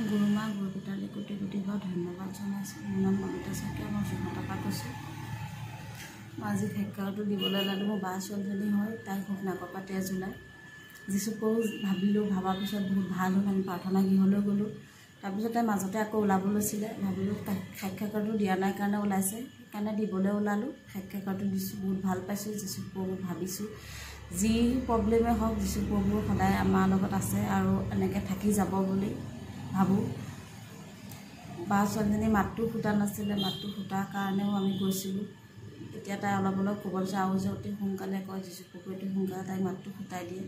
গুৰুমা গুৰুপিতালৈ কোটি কোটি ঘৰ ধন্যবাদ জনাইছোঁ। মোৰ নাম মমিতা শইকীয়া মই যোৰহাটৰ পৰা কৈছোঁ। মই আজি ফেক্কাৰটো দিবলৈ ওলালোঁ মোৰ বা ছোৱালীজনী হয় তাই খুব পৰা তেজ ওলায়। যিচুকো ভাবিলোঁ ভবাৰ পিছত বহুত ভাল হ'ল আমি প্ৰাৰ্থনা গৃহলৈ গ'লোঁ। তাৰপিছত তাই মাজতে আকৌ ওলাব লৈছিলে। ভাবিলোঁ সাক্ষাৎকাৰটো দিয়া নাই কাৰণে ওলাইছে। সেইকাৰণে দিবলৈ ওলালোঁ সাক্ষাৎকাৰটো দিছোঁ বহুত ভাল পাইছোঁ যিচুকবোৰ ভাবিছোঁ। যি প্ৰব্লেমেই হওক যিচুকবোৰ সদায় আমাৰ লগত আছে আৰু এনেকৈ থাকি যাব বুলি। ভাবোঁ। বা ছোৱালীজনী মাতটো ফুটা নাছিলে মাতটো ফুটাৰ কাৰণেও আমি গৈছিলোঁ। এতিয়া তাই অলপ অলপ ক'ব লৈছে আৰু যে অতি সোনকালে কয় যিচু পুখুৰীটো সোনকালে তাইক মাতটো ফুটাই দিয়ে।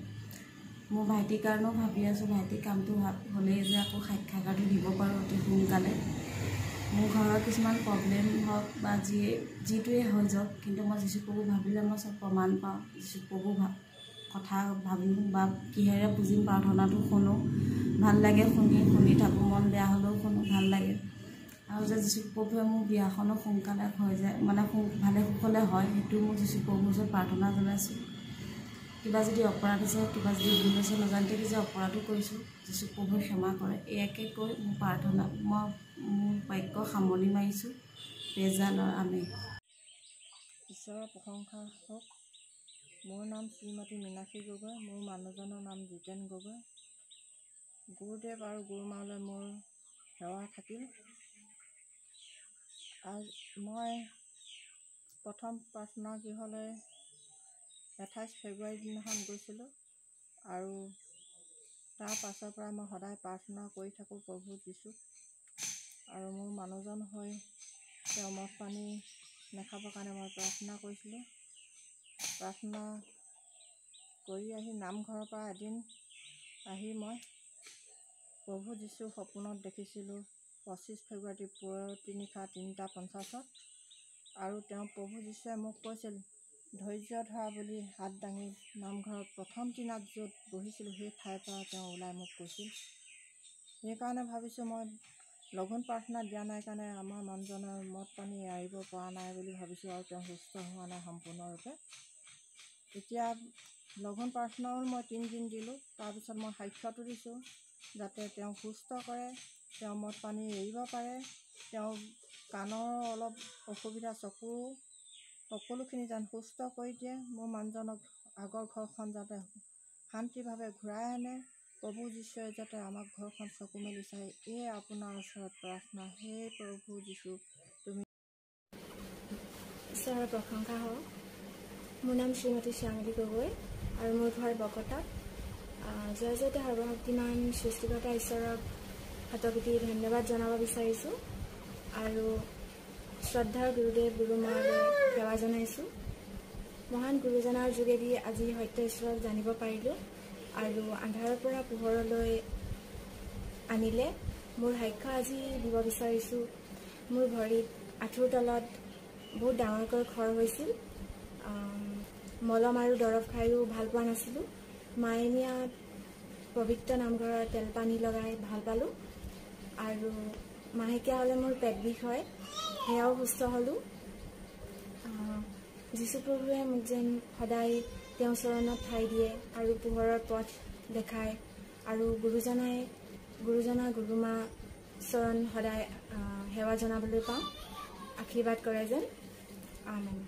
মোৰ ভাইটিৰ কাৰণেও ভাবি আছোঁ ভাইটিৰ কামটো হ'লেই যে আকৌ সাক্ষাৎকাৰটো দিব পাৰোঁ অতি সোনকালে। মোৰ ঘৰৰ কিছুমান প্ৰব্লেম হওক বা যিয়ে যিটোৱে হৈ যাওক কিন্তু মই যিচু প্ৰভু ভাবিলে মই চব প্ৰমাণ পাওঁ। যিচু প্ৰভু কথা ভাবোঁ বা কিহেৰে বুজিম প্ৰাৰ্থনাটো শুনো। ভাল লাগে শুনি শুনি থাকোঁ মন বেয়া হ'লেও শুনো ভাল লাগে। আৰু যে যীশু প্ৰভুৱে মোৰ বিয়াখনো সোনকালে হৈ যায় মানে ভালে কুশলে হয় সেইটো মোৰ যীশু প্ৰভুৰ ওচৰত প্ৰাৰ্থনা জনাইছোঁ। কিবা যদি অপৰাধ আছে কিবা যদি ভুল আছে নাজানিতে যে অপৰাধো কৰিছোঁ যীশু প্ৰভুৱে ক্ষমা কৰে। এয়াকে কৈ মোৰ প্ৰাৰ্থনা মই মোৰ বাক্য সামৰণি মাৰিছোঁ। পেজালৰ আমি ঈশ্বৰৰ প্ৰশংসা হওক। মোৰ নাম শ্ৰীমতী মীনাক্ষী গগৈ মোৰ মানুহজনৰ নাম জিতেন গগৈ। গুৰুদেৱ আৰু গুৰুমালৈ মোৰ সেৱা থাকিল। মই প্ৰথম প্ৰাৰ্থনা গৃহলৈ আঠাইছ ফেব্ৰুৱাৰী দিনাখন গৈছিলোঁ আৰু তাৰ পাছৰ পৰা মই সদায় প্ৰাৰ্থনা কৰি থাকোঁ প্ৰভু যীশুক আৰু মোৰ মানুহজন হৈ তেওঁ মদ পানী নাখাবৰ কাৰণে মই প্ৰাৰ্থনা কৰিছিলোঁ। প্ৰাৰ্থনা কৰি আহি নামঘৰৰ পৰা এদিন আহি মই প্ৰভু যীশু সপোনত দেখিছিলোঁ পঁচিছ ফেব্ৰুৱাৰী পুৱতি নিশা তিনিটা পঞ্চাছত আৰু তেওঁ প্ৰভু যীশুৱে মোক কৈছিল ধৈৰ্য ধৰা বুলি হাত দাঙি নামঘৰত প্ৰথম দিনাত য'ত বহিছিলোঁ সেই ঠাইৰ পৰা তেওঁ ওলাই মোক কৈছিল। সেইকাৰণে ভাবিছোঁ মই লঘোণ প্ৰাৰ্থনা দিয়া নাই কাৰণে আমাৰ মানুহজনৰ মদ পানী এৰিব পৰা নাই বুলি ভাবিছোঁ আৰু তেওঁ সুস্থ হোৱা নাই সম্পূৰ্ণৰূপে। এতিয়া লঘোণ প্ৰাৰ্থনাও মই তিনিদিন দিলোঁ। তাৰপিছত মই সাক্ষ্যটো দিছোঁ যাতে তেওঁ সুস্থ কৰে তেওঁ মদ পানী এৰিব পাৰে তেওঁ কাণৰ অলপ অসুবিধা চকু সকলোখিনি যেন সুস্থ কৰি দিয়ে মোৰ মানুহজনক আগৰ ঘৰখন যাতে শান্তিভাৱে ঘূৰাই আনে প্ৰভু যীশুৱে যাতে আমাক ঘৰখন চকু মেলি চায় এয়ে আপোনাৰ ওচৰত প্ৰাৰ্থনা। সেই প্ৰভু যীশু তুমি ঈশ্বৰৰ প্ৰশংসা হওক। মোৰ নাম শ্ৰীমতী শ্যামলী গগৈ। আৰু মোৰ ঘৰ বকতাত জয় জয়তে সৰ্বশক্তিমান সৃষ্টিকৰ্তা ঈশ্বৰক হাতগুটি ধন্যবাদ জনাব বিচাৰিছোঁ। আৰু শ্ৰদ্ধাৰ গুৰুদেৱ গুৰুমালৈ সেৱা জনাইছোঁ। মহান গুৰুজনাৰ যোগেদি আজি সত্য ঈশ্বৰক জানিব পাৰিলোঁ। আৰু আন্ধাৰৰ পৰা পোহৰলৈ আনিলে মোৰ সাক্ষ্য আজি দিব বিচাৰিছোঁ। মোৰ ভৰিত আঁঠুৰ তলত বহুত ডাঙৰকৈ খৰ হৈছিল। মলম আৰু দৰৱ খায়ো ভাল পোৱা নাছিলোঁ। মায়নীয়াত পবিত্ৰ নামঘৰৰ তেল পানী লগাই ভাল পালোঁ। আৰু মাহেকীয়া হ'লে মোৰ পেট বিষ হয় সেয়াও সুস্থ হ'লোঁ। যীশুপ্ৰভুৱে মোক যেন সদায় তেওঁ চৰণত ঠাই দিয়ে আৰু পোহৰৰ পথ দেখায়। আৰু গুৰুজনাই গুৰুজনা গুৰুমা চৰণ সদায় সেৱা জনাবলৈ পাওঁ। আশীৰ্বাদ কৰে যেন। আমেন।